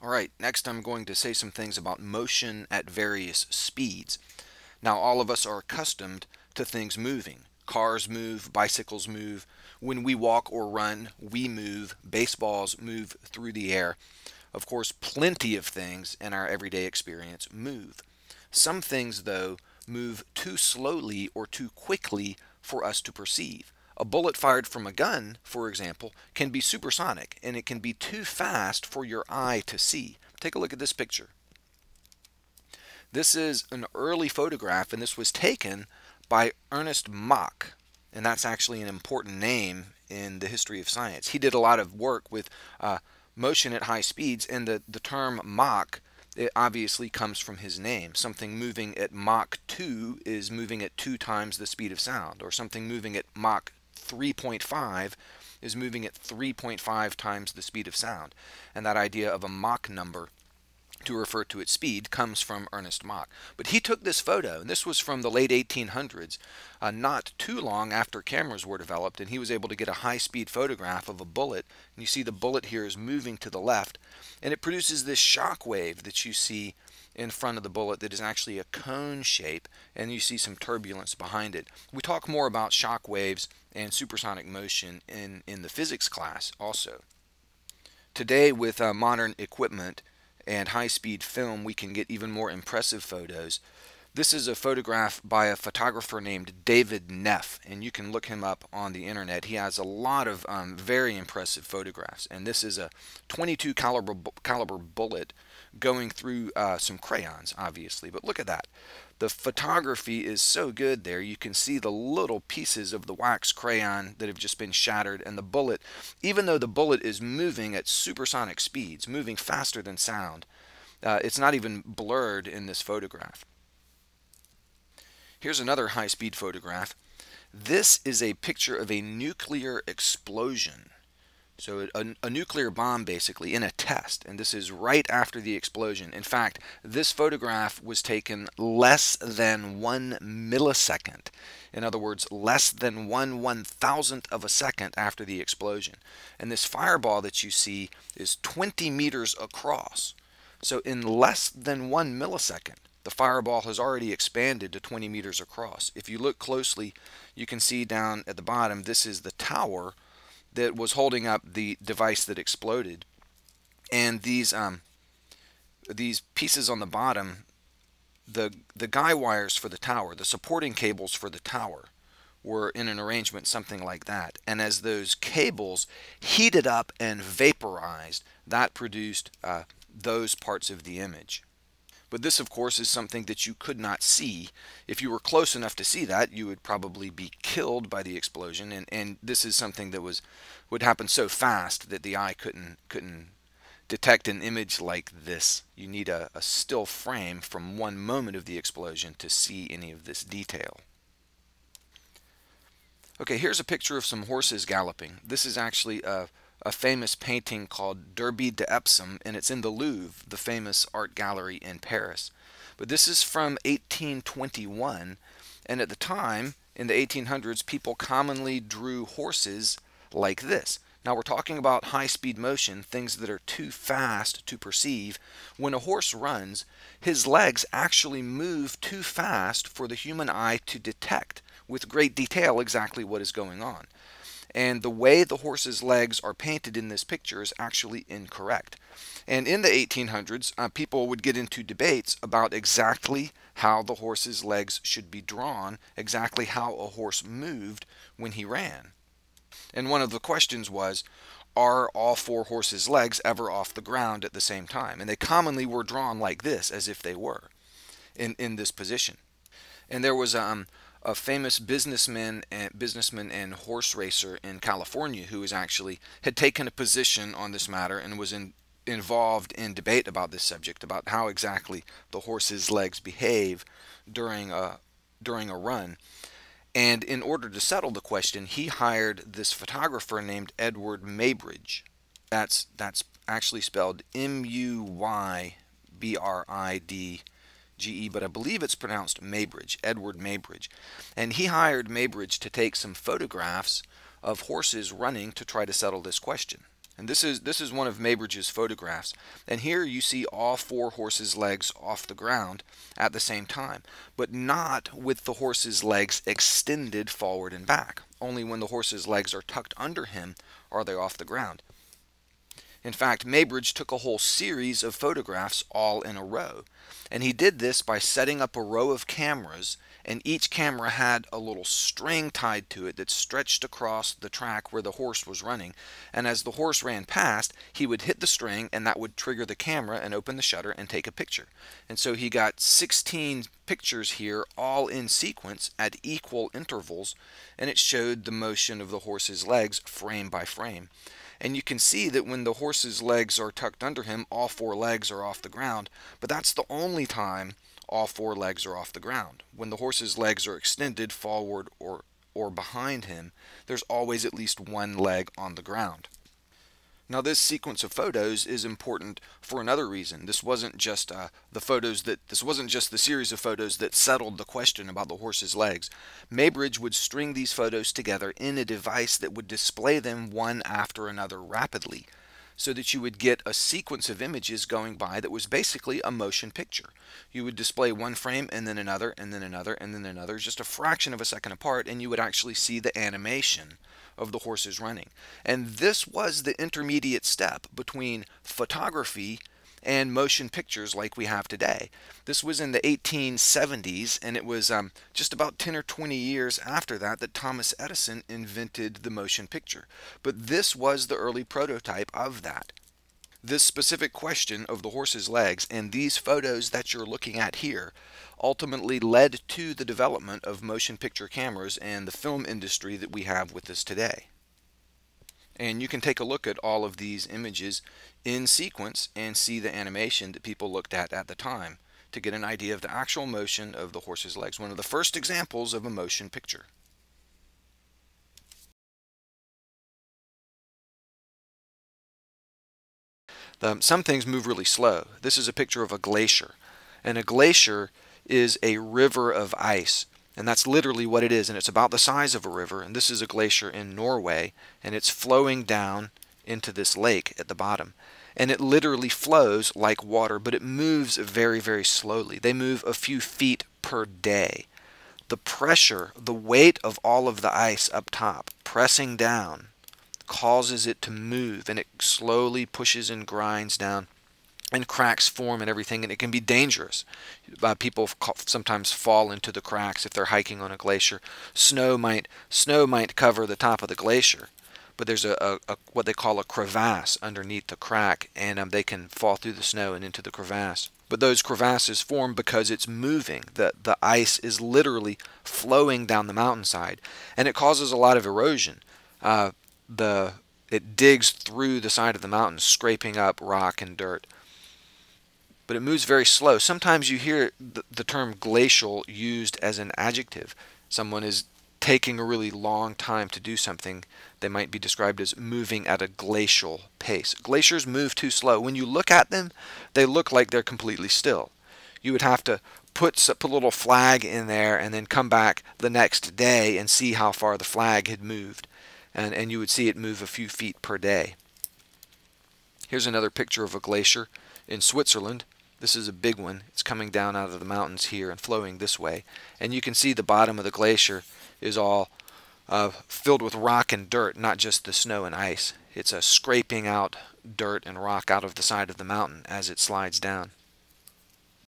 All right, next I'm going to say some things about motion at various speeds. Now, all of us are accustomed to things moving. Cars move, bicycles move. When we walk or run, we move. Baseballs move through the air. Of course, plenty of things in our everyday experience move. Some things, though, move too slowly or too quickly for us to perceive. A bullet fired from a gun, for example, can be supersonic and it can be too fast for your eye to see. Take a look at this picture. This is an early photograph and this was taken by Ernest Mach and that's actually an important name in the history of science. He did a lot of work with uh, motion at high speeds and the, the term Mach it obviously comes from his name. Something moving at Mach 2 is moving at two times the speed of sound, or something moving at Mach 3.5 is moving at 3.5 times the speed of sound. And that idea of a Mach number to refer to its speed comes from Ernest Mach. But he took this photo, and this was from the late 1800s, uh, not too long after cameras were developed, and he was able to get a high-speed photograph of a bullet. And you see the bullet here is moving to the left, and it produces this shock wave that you see in front of the bullet that is actually a cone shape, and you see some turbulence behind it. We talk more about shock waves and supersonic motion in, in the physics class also. Today, with uh, modern equipment, and high-speed film, we can get even more impressive photos. This is a photograph by a photographer named David Neff, and you can look him up on the internet. He has a lot of um, very impressive photographs, and this is a 22 caliber, caliber bullet going through uh, some crayons, obviously. But look at that. The photography is so good there. You can see the little pieces of the wax crayon that have just been shattered, and the bullet, even though the bullet is moving at supersonic speeds, moving faster than sound, uh, it's not even blurred in this photograph. Here's another high-speed photograph. This is a picture of a nuclear explosion. So a, a, nuclear bomb basically in a test, and this is right after the explosion. In fact, this photograph was taken less than one millisecond. In other words, less than one one thousandth of a second after the explosion. And this fireball that you see is 20 meters across. So in less than one millisecond, the fireball has already expanded to 20 meters across. If you look closely, you can see down at the bottom, this is the tower that was holding up the device that exploded. And these um, these pieces on the bottom, the the guy wires for the tower, the supporting cables for the tower, were in an arrangement something like that. And as those cables heated up and vaporized, that produced uh, those parts of the image. But this, of course, is something that you could not see. If you were close enough to see that, you would probably be killed by the explosion. And, and this is something that was would happen so fast that the eye couldn't couldn't detect an image like this. You need a, a still frame from one moment of the explosion to see any of this detail. Okay, here's a picture of some horses galloping. This is actually a a famous painting called Derby de Epsom, and it's in the Louvre, the famous art gallery in Paris. But this is from 1821, and at the time, in the 1800s, people commonly drew horses like this. Now we're talking about high speed motion, things that are too fast to perceive. When a horse runs, his legs actually move too fast for the human eye to detect with great detail exactly what is going on. And the way the horse's legs are painted in this picture is actually incorrect. And in the 1800s, uh, people would get into debates about exactly how the horse's legs should be drawn, exactly how a horse moved when he ran. And one of the questions was, are all four horses' legs ever off the ground at the same time? And they commonly were drawn like this, as if they were in, in this position. And there was um, a famous businessman and businessman and horse racer in California who was actually had taken a position on this matter and was in, involved in debate about this subject about how exactly the horse's legs behave during a during a run. And in order to settle the question, he hired this photographer named Edward Muybridge. That's that's actually spelled M U Y B R I D GE, but I believe it's pronounced Maybridge, Edward Maybridge. And he hired Maybridge to take some photographs of horses running to try to settle this question. And this is this is one of Maybridge's photographs. And here you see all four horses' legs off the ground at the same time, but not with the horse's legs extended forward and back. Only when the horse's legs are tucked under him are they off the ground. In fact, Maybridge took a whole series of photographs all in a row. And he did this by setting up a row of cameras, and each camera had a little string tied to it that stretched across the track where the horse was running. And as the horse ran past, he would hit the string, and that would trigger the camera and open the shutter and take a picture. And so he got 16 pictures here, all in sequence at equal intervals, and it showed the motion of the horse's legs frame by frame. And you can see that when the horse's legs are tucked under him, all four legs are off the ground. But that's the only time all four legs are off the ground. When the horse's legs are extended forward or, or behind him, there's always at least one leg on the ground. Now this sequence of photos is important for another reason. This wasn't just uh, the photos that this wasn't just the series of photos that settled the question about the horse's legs. Maybridge would string these photos together in a device that would display them one after another rapidly so that you would get a sequence of images going by that was basically a motion picture. You would display one frame and then another and then another and then another just a fraction of a second apart and you would actually see the animation of the horses running. And this was the intermediate step between photography and motion pictures like we have today. This was in the 1870s, and it was um, just about 10 or 20 years after that that Thomas Edison invented the motion picture. But this was the early prototype of that. This specific question of the horse's legs and these photos that you're looking at here ultimately led to the development of motion picture cameras and the film industry that we have with us today. And you can take a look at all of these images in sequence and see the animation that people looked at at the time to get an idea of the actual motion of the horse's legs. One of the first examples of a motion picture. Um, some things move really slow. This is a picture of a glacier. And a glacier is a river of ice. And that's literally what it is. And it's about the size of a river. And this is a glacier in Norway. And it's flowing down into this lake at the bottom. And it literally flows like water, but it moves very, very slowly. They move a few feet per day. The pressure, the weight of all of the ice up top, pressing down, causes it to move. And it slowly pushes and grinds down and cracks form and everything, and it can be dangerous. Uh, people sometimes fall into the cracks if they're hiking on a glacier. Snow might snow might cover the top of the glacier, but there's a, a, a what they call a crevasse underneath the crack, and um, they can fall through the snow and into the crevasse. But those crevasses form because it's moving. The the ice is literally flowing down the mountainside, and it causes a lot of erosion. Uh, the it digs through the side of the mountain, scraping up rock and dirt but it moves very slow. Sometimes you hear the, the term glacial used as an adjective. Someone is taking a really long time to do something. They might be described as moving at a glacial pace. Glaciers move too slow. When you look at them, they look like they're completely still. You would have to put, put a little flag in there and then come back the next day and see how far the flag had moved. And, and you would see it move a few feet per day. Here's another picture of a glacier in Switzerland. This is a big one. It's coming down out of the mountains here and flowing this way. And you can see the bottom of the glacier is all uh, filled with rock and dirt, not just the snow and ice. It's a scraping out dirt and rock out of the side of the mountain as it slides down.